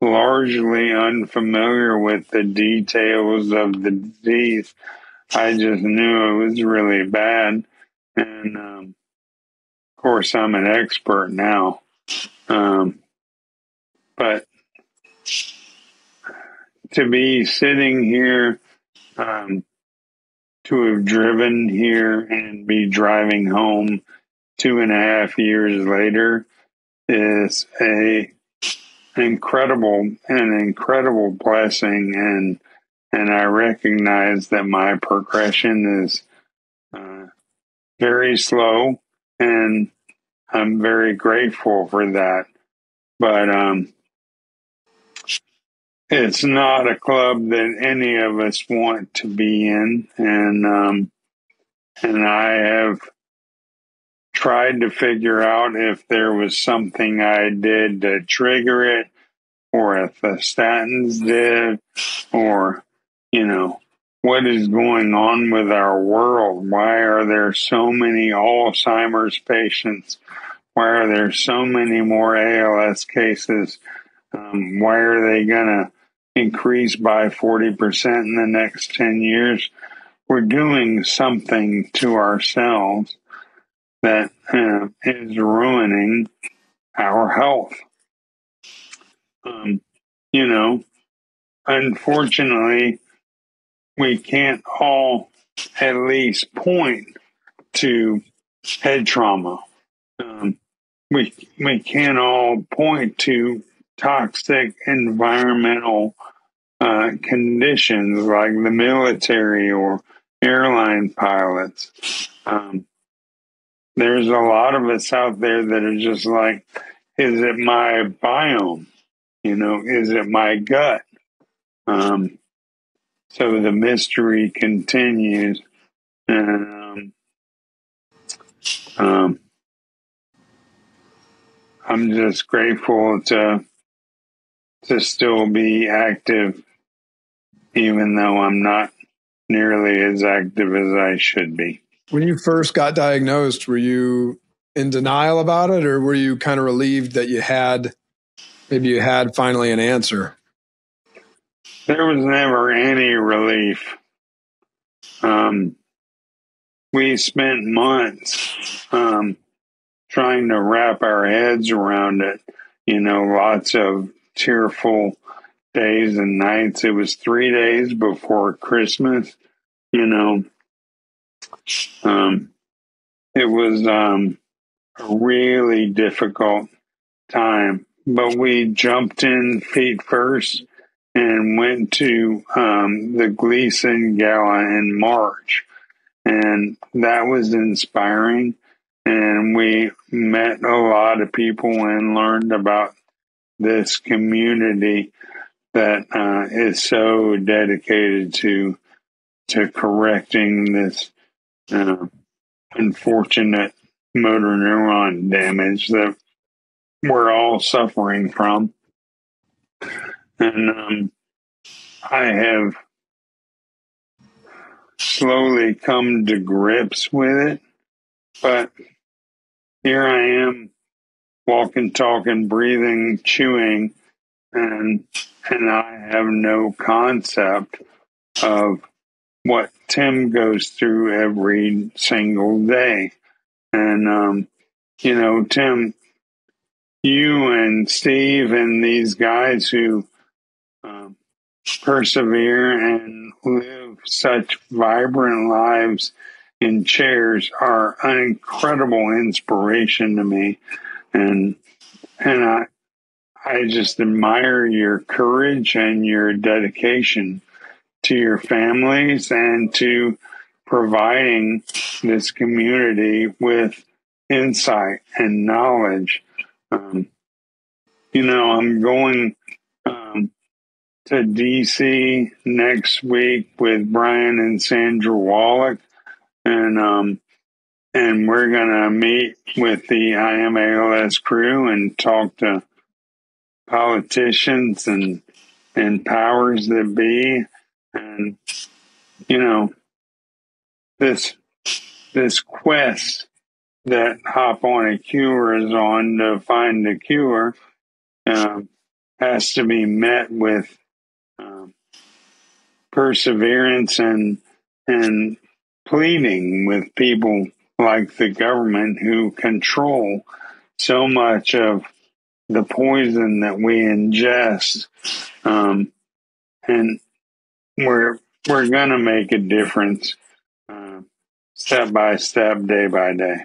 largely unfamiliar with the details of the disease. I just knew it was really bad and um, of course, I'm an expert now. Um, but to be sitting here, um, to have driven here and be driving home two and a half years later is a incredible an incredible blessing. And and I recognize that my progression is uh, very slow and I'm very grateful for that. But um it's not a club that any of us want to be in and um and I have tried to figure out if there was something I did to trigger it, or if the statins did, or, you know, what is going on with our world? Why are there so many Alzheimer's patients? Why are there so many more ALS cases? Um, why are they going to increase by 40% in the next 10 years? We're doing something to ourselves that uh, is ruining our health. Um, you know, unfortunately, we can't all at least point to head trauma. Um, we we can't all point to toxic environmental uh, conditions like the military or airline pilots. Um, there's a lot of us out there that are just like, is it my biome? You know, is it my gut? Um, so the mystery continues. And um, um, I'm just grateful to to still be active, even though I'm not nearly as active as I should be. When you first got diagnosed, were you in denial about it, or were you kind of relieved that you had maybe you had finally an answer? There was never any relief. Um, we spent months um, trying to wrap our heads around it. You know, lots of tearful days and nights. It was three days before Christmas. You know, um, it was um, a really difficult time, but we jumped in feet first and went to um, the Gleason Gala in March. And that was inspiring. And we met a lot of people and learned about this community that uh, is so dedicated to to correcting this uh, unfortunate motor neuron damage that we're all suffering from. And um, I have slowly come to grips with it, but here I am walking, talking, breathing, chewing, and and I have no concept of what Tim goes through every single day. And, um, you know, Tim, you and Steve and these guys who um, persevere and live such vibrant lives in chairs are an incredible inspiration to me. And, and I, I just admire your courage and your dedication to your families and to providing this community with insight and knowledge. Um, you know, I'm going um, to DC next week with Brian and Sandra Wallach, and um, and we're gonna meet with the I AM ALS crew and talk to politicians and and powers that be. And you know this this quest that hop on a cure is on to find a cure um, has to be met with um, perseverance and and pleading with people like the government who control so much of the poison that we ingest. Um, and we're, we're going to make a difference uh, step by step, day by day.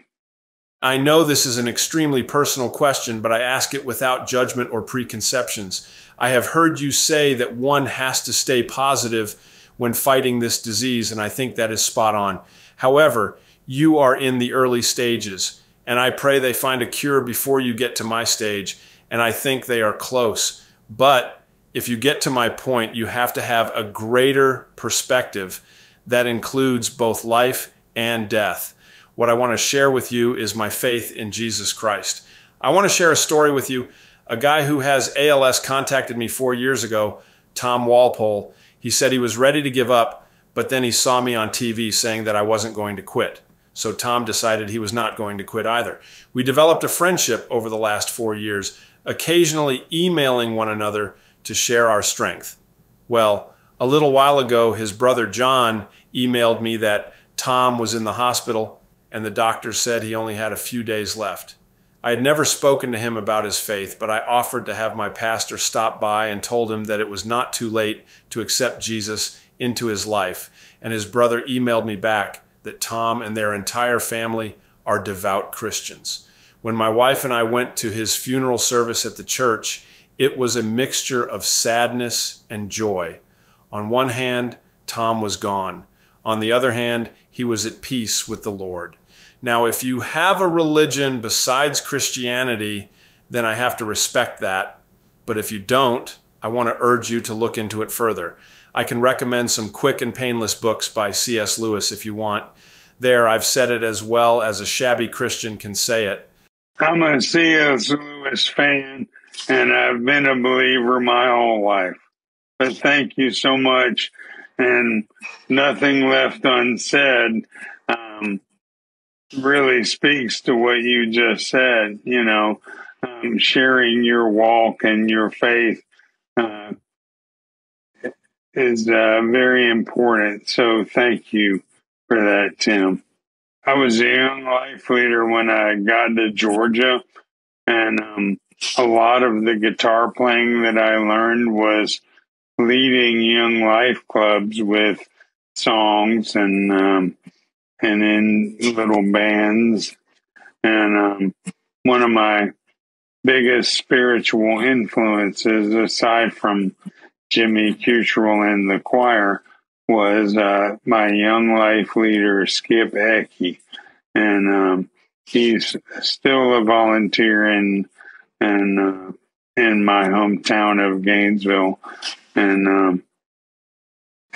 I know this is an extremely personal question, but I ask it without judgment or preconceptions. I have heard you say that one has to stay positive when fighting this disease, and I think that is spot on. However, you are in the early stages, and I pray they find a cure before you get to my stage, and I think they are close. But if you get to my point, you have to have a greater perspective that includes both life and death. What I want to share with you is my faith in Jesus Christ. I want to share a story with you. A guy who has ALS contacted me four years ago, Tom Walpole. He said he was ready to give up, but then he saw me on TV saying that I wasn't going to quit. So Tom decided he was not going to quit either. We developed a friendship over the last four years, occasionally emailing one another to share our strength. Well, a little while ago, his brother John emailed me that Tom was in the hospital and the doctor said he only had a few days left. I had never spoken to him about his faith, but I offered to have my pastor stop by and told him that it was not too late to accept Jesus into his life. And his brother emailed me back that Tom and their entire family are devout Christians. When my wife and I went to his funeral service at the church, it was a mixture of sadness and joy. On one hand, Tom was gone. On the other hand, he was at peace with the Lord. Now, if you have a religion besides Christianity, then I have to respect that. But if you don't, I want to urge you to look into it further. I can recommend some quick and painless books by C.S. Lewis if you want. There, I've said it as well as a shabby Christian can say it. I'm a C.S. Lewis fan, and I've been a believer my whole life. But thank you so much, and nothing left unsaid. Um, really speaks to what you just said. You know, um, sharing your walk and your faith uh, is uh, very important. So thank you for that, Tim. I was a young life leader when I got to Georgia, and um, a lot of the guitar playing that I learned was leading young life clubs with songs and um, and in little bands. And um, one of my biggest spiritual influences, aside from Jimmy Cuttrell and the choir, was uh, my young life leader, Skip Ecky. And um, he's still a volunteer in, in, uh, in my hometown of Gainesville. And um,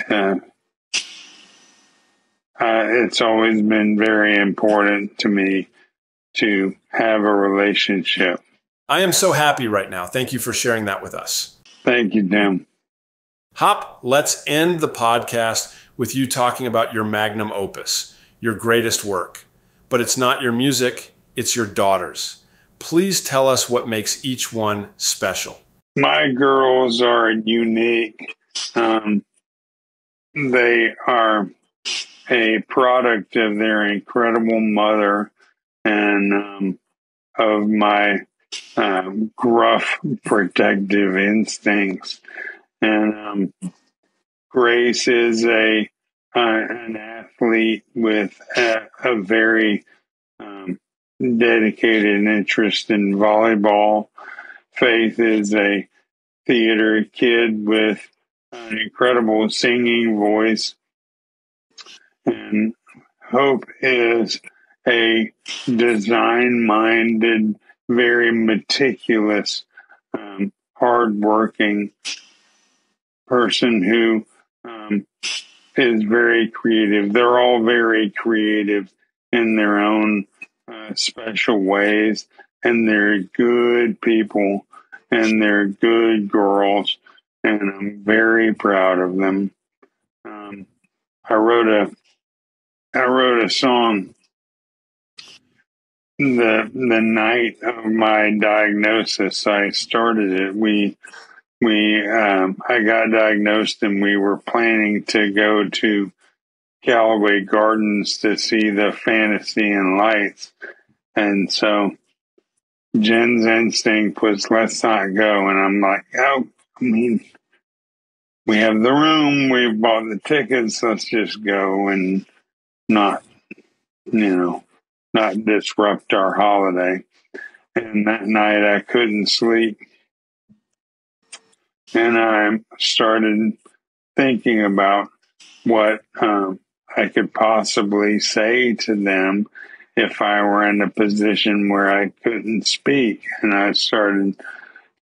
uh, uh, it's always been very important to me to have a relationship. I am so happy right now. Thank you for sharing that with us. Thank you, Tim. Hop, let's end the podcast with you talking about your magnum opus, your greatest work. But it's not your music, it's your daughters. Please tell us what makes each one special. My girls are unique. Um, they are a product of their incredible mother and um, of my uh, gruff protective instincts. And um, Grace is a uh, an athlete with a, a very um, dedicated interest in volleyball. Faith is a theater kid with an incredible singing voice and Hope is a design minded, very meticulous, um, hardworking person who um, is very creative. They're all very creative in their own uh, special ways, and they're good people and they're good girls, and I'm very proud of them. Um, I wrote a I wrote a song the the night of my diagnosis. I started it. We we um, I got diagnosed and we were planning to go to Callaway Gardens to see the fantasy and lights. And so Jen's instinct was let's not go. And I'm like, oh, I mean, we have the room, we've bought the tickets, let's just go and not, you know, not disrupt our holiday. And that night I couldn't sleep. And I started thinking about what um, I could possibly say to them if I were in a position where I couldn't speak. And I started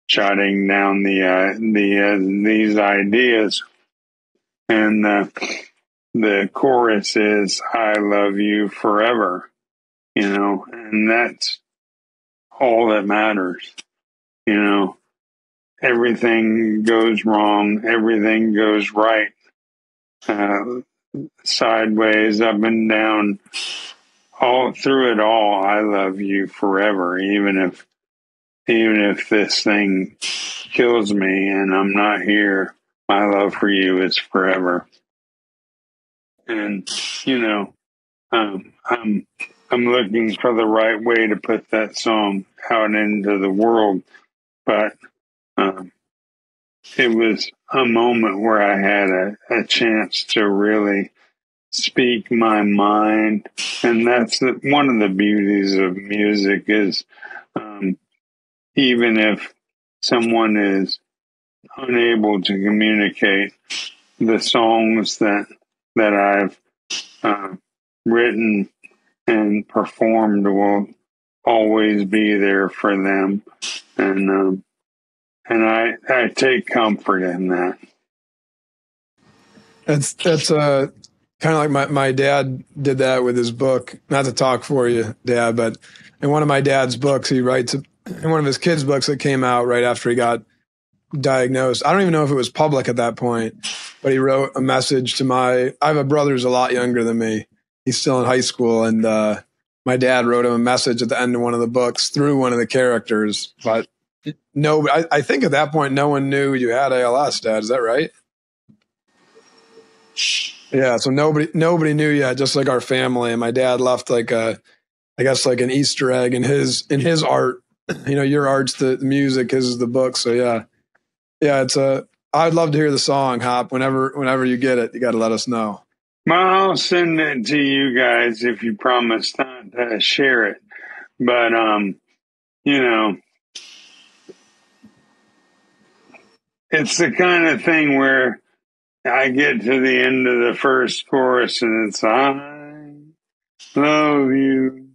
jotting down the uh, the uh, these ideas, and uh, the chorus is "I love you forever," you know, and that's all that matters, you know. Everything goes wrong, everything goes right, uh, sideways, up and down, all through it all. I love you forever, even if even if this thing kills me and I'm not here, my love for you is forever. And, you know, um, I'm, I'm looking for the right way to put that song out into the world. But, um, it was a moment where I had a, a chance to really speak my mind. And that's the, one of the beauties of music is, um, even if someone is unable to communicate the songs that that I've uh, written and performed will always be there for them, and um, and I I take comfort in that. That's that's uh kind of like my my dad did that with his book. Not to talk for you, Dad, but in one of my dad's books, he writes in one of his kids' books that came out right after he got diagnosed. I don't even know if it was public at that point, but he wrote a message to my. I have a brother who's a lot younger than me. He's still in high school, and uh, my dad wrote him a message at the end of one of the books through one of the characters. But no, I, I think at that point, no one knew you had ALS, Dad. Is that right? Yeah, so nobody nobody knew yet, just like our family. And my dad left like a, I guess like an Easter egg in his in his art you know, your art's the, music, his is the book. So yeah, yeah, it's a. I'd love to hear the song Hop. Whenever, whenever you get it, you got to let us know. Well, I'll send it to you guys if you promise not to share it. But um, you know, it's the kind of thing where I get to the end of the first chorus and it's I love you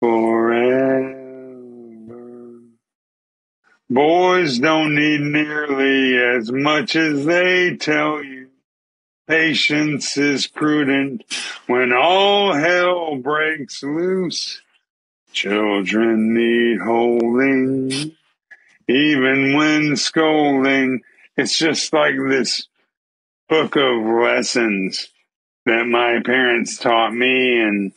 forever. Boys don't need nearly as much as they tell you. Patience is prudent when all hell breaks loose. Children need holding, even when scolding. It's just like this book of lessons that my parents taught me and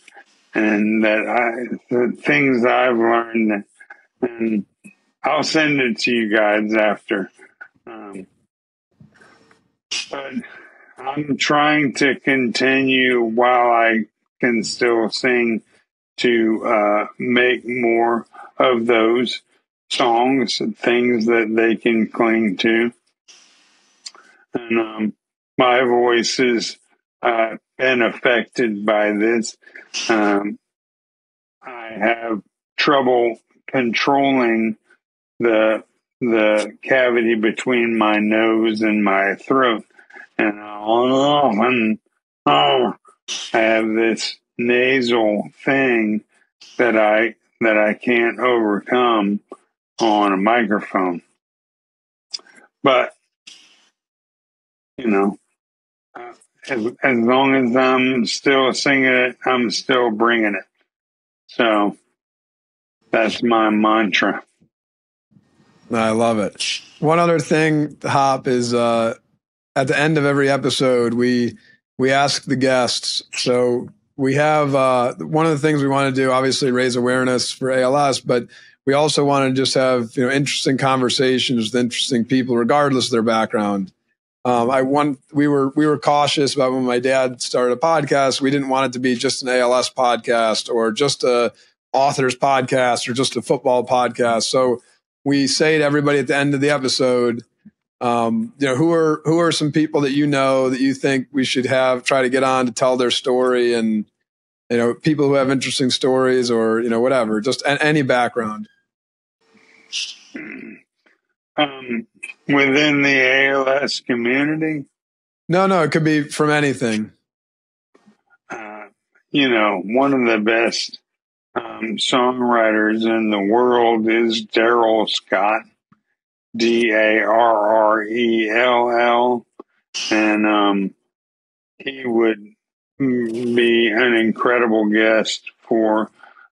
and that I the things I've learned and I'll send it to you guys after. Um, but I'm trying to continue while I can still sing to uh, make more of those songs, and things that they can cling to. And um, my voice has uh, been affected by this. Um, I have trouble controlling the the cavity between my nose and my throat, and often oh, I have this nasal thing that I that I can't overcome on a microphone. But you know, as, as long as I'm still singing it, I'm still bringing it. So that's my mantra. I love it. One other thing, Hop, is uh, at the end of every episode, we we ask the guests. So we have uh, one of the things we want to do, obviously, raise awareness for ALS, but we also want to just have you know interesting conversations with interesting people, regardless of their background. Um, I want we were we were cautious about when my dad started a podcast. We didn't want it to be just an ALS podcast or just a authors podcast or just a football podcast. So we say to everybody at the end of the episode, um, you know, who are who are some people that you know that you think we should have try to get on to tell their story and you know people who have interesting stories or you know whatever, just any background. Um, within the ALS community? No, no, it could be from anything. Uh, you know, one of the best um, songwriters in the world is Darrell Scott, D A R R E L L, and um, he would be an incredible guest for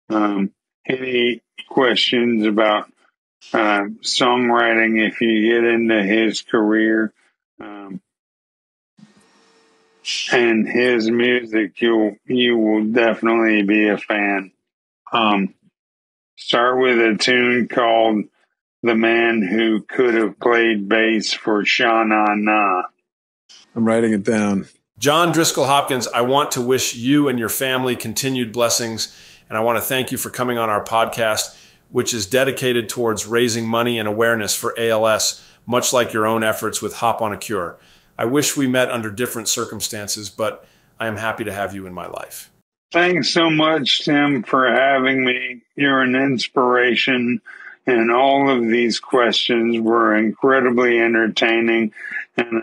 um, any questions about uh, songwriting if you get into his career um, and his music you'll you will definitely be a fan um, start with a tune called the man who could have played bass for Sha Na Na. I'm writing it down. John Driskell Hopkins, I want to wish you and your family continued blessings, and I want to thank you for coming on our podcast which is dedicated towards raising money and awareness for ALS, much like your own efforts with Hop on a Cure. I wish we met under different circumstances, but I am happy to have you in my life. Thanks so much, Tim, for having me. You're an inspiration, and all of these questions were incredibly entertaining, and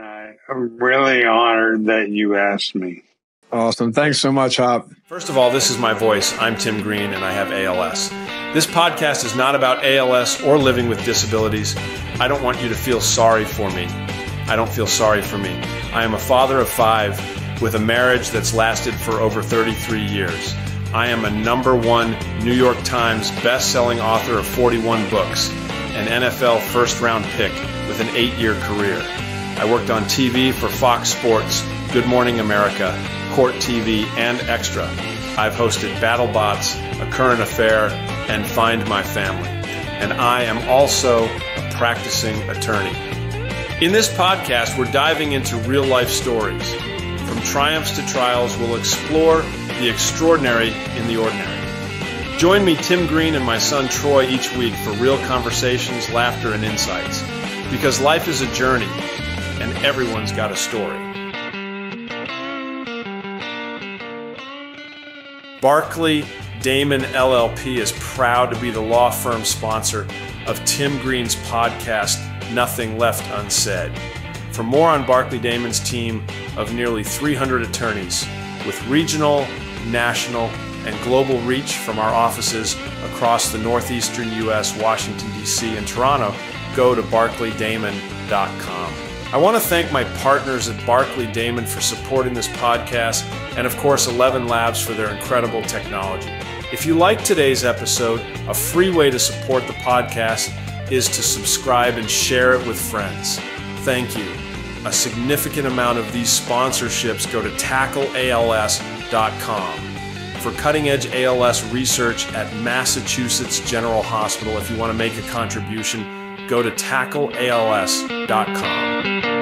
I'm really honored that you asked me. Awesome. Thanks so much, Hop. First of all, this is my voice. I'm Tim Green, and I have ALS. This podcast is not about ALS or living with disabilities. I don't want you to feel sorry for me. I don't feel sorry for me. I am a father of five with a marriage that's lasted for over 33 years. I am a number one New York Times best-selling author of 41 books, an NFL first-round pick with an eight-year career. I worked on TV for Fox Sports, Good Morning America, Court TV, and Extra. I've hosted BattleBots, A Current Affair, and Find My Family. And I am also a practicing attorney. In this podcast, we're diving into real life stories. From triumphs to trials, we'll explore the extraordinary in the ordinary. Join me, Tim Green, and my son Troy each week for real conversations, laughter, and insights. Because life is a journey, and everyone's got a story. Barclay Damon LLP is proud to be the law firm sponsor of Tim Green's podcast, Nothing Left Unsaid. For more on Barclay Damon's team of nearly 300 attorneys with regional, national, and global reach from our offices across the northeastern U.S., Washington, D.C., and Toronto, go to barclaydamon.com. I want to thank my partners at Barclay Damon for supporting this podcast, and of course, ElevenLabs for their incredible technology. If you like today's episode, a free way to support the podcast is to subscribe and share it with friends. Thank you. A significant amount of these sponsorships go to tackleals.com. For cutting edge ALS research at Massachusetts General Hospital, if you want to make a contribution, go to tackleals.com.